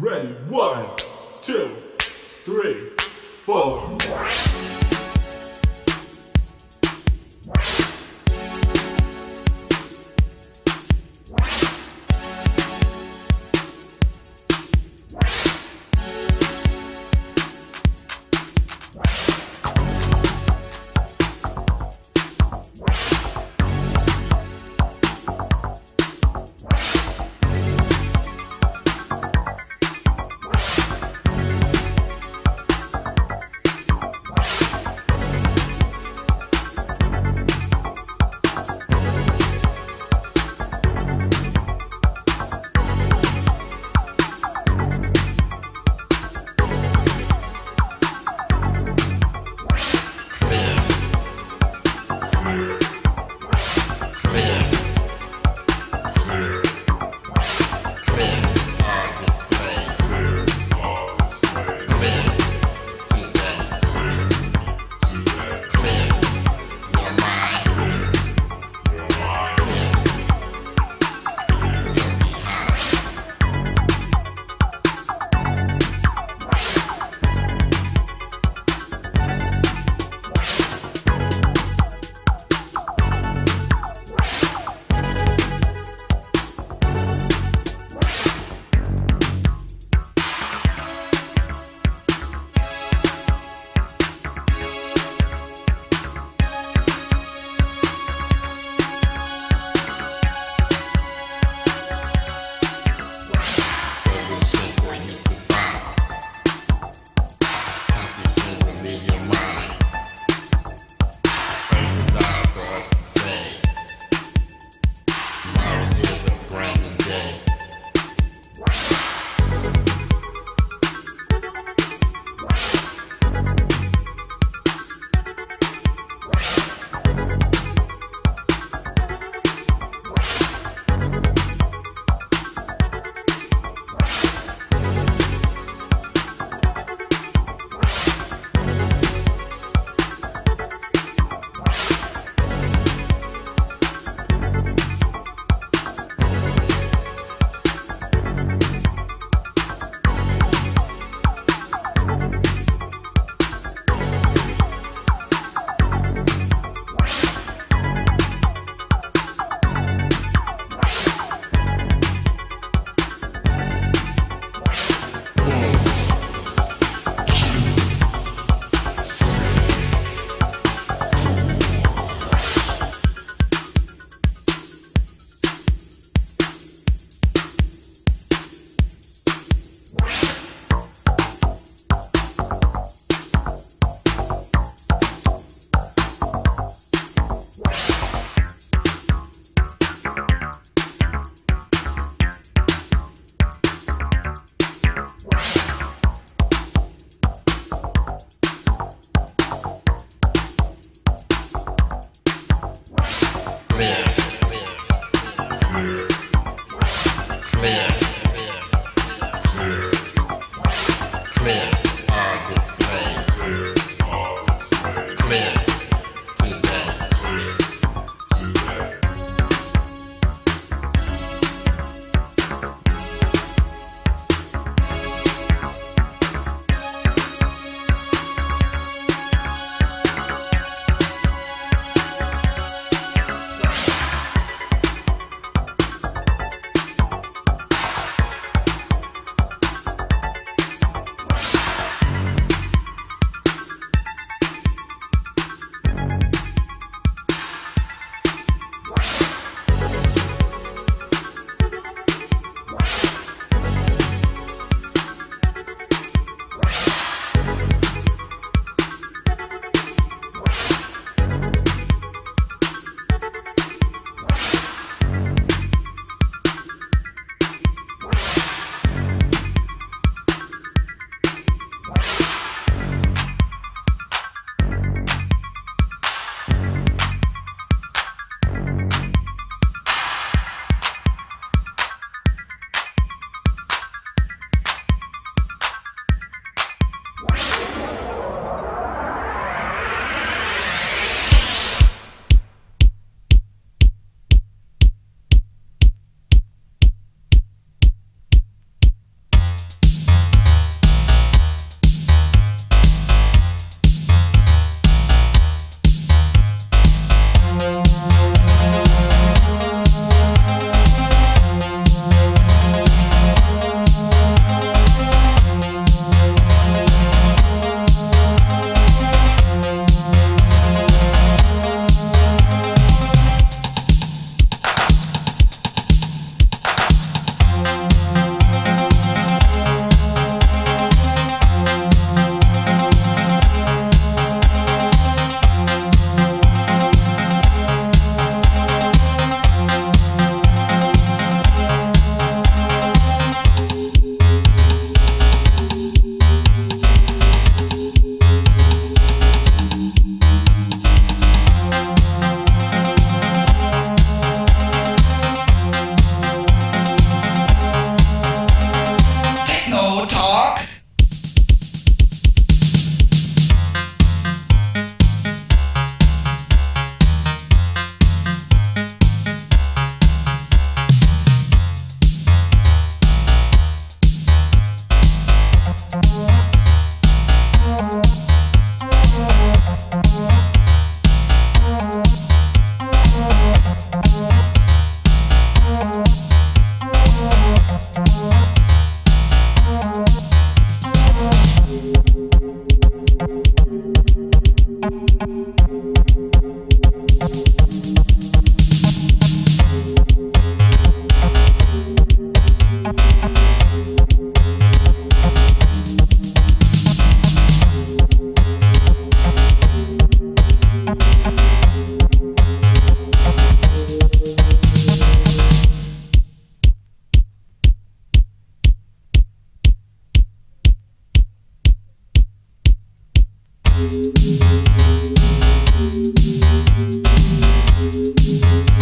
Ready, one, two, three, four. Thank you.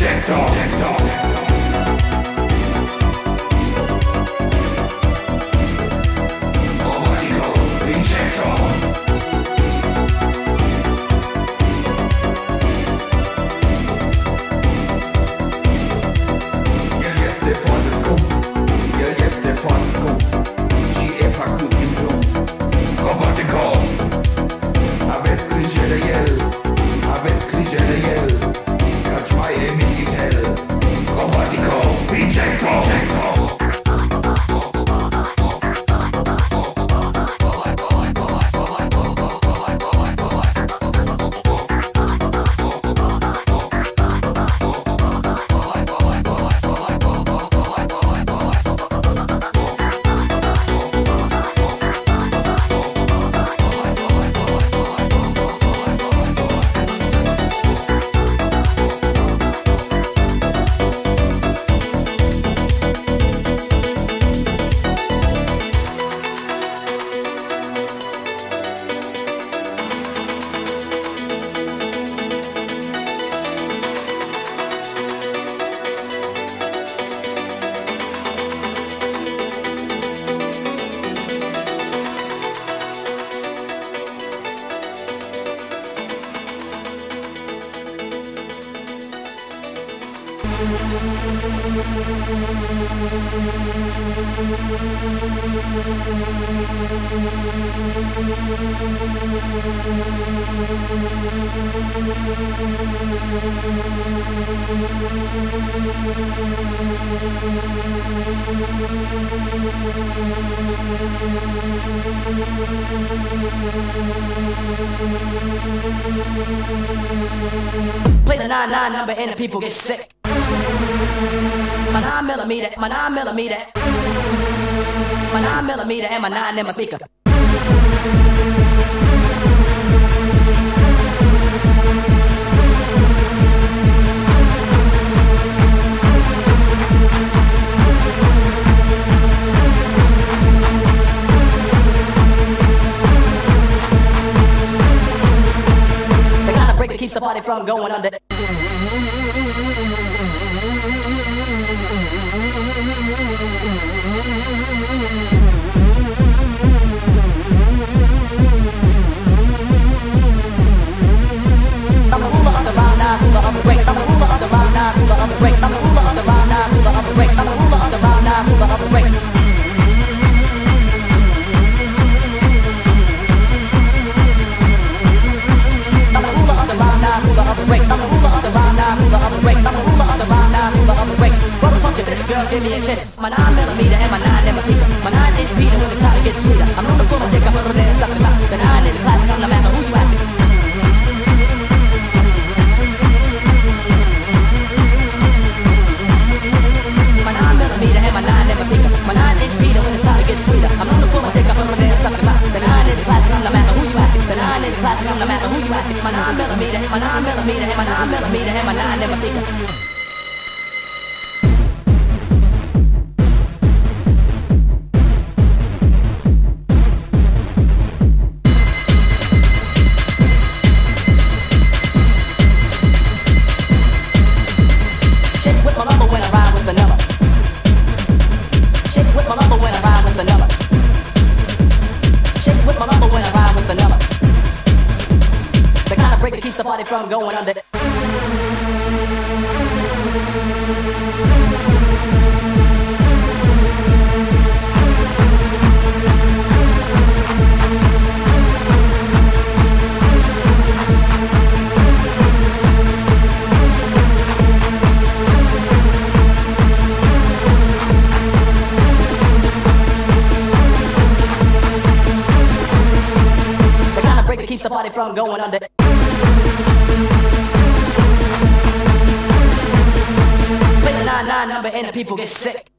Dead dog. Dead dog. Play the 9-9 number and the people get sick. My 9 millimeter, my 9 millimeter. My 9 millimeter and my 9 in my speaker. The kind of break that keeps the party from going under. The. I'm the ruler of the round nine, ruler of the breaks. I'm the ruler of the round nine, ruler of the breaks. I'm the ruler of the round nine, ruler of the breaks. Brothers, look at this girl, give me a kiss. My nine millimeter and my nine in my speaker. My nine inch Peter when it's time to get sweeter. I'm pull a dick, I put it in and suck it out. The nine My nine millimeter, my nine millimeter my nine millimeter and my nine never speaker. party from going under the keeps the party from going under. high number and the people get sick.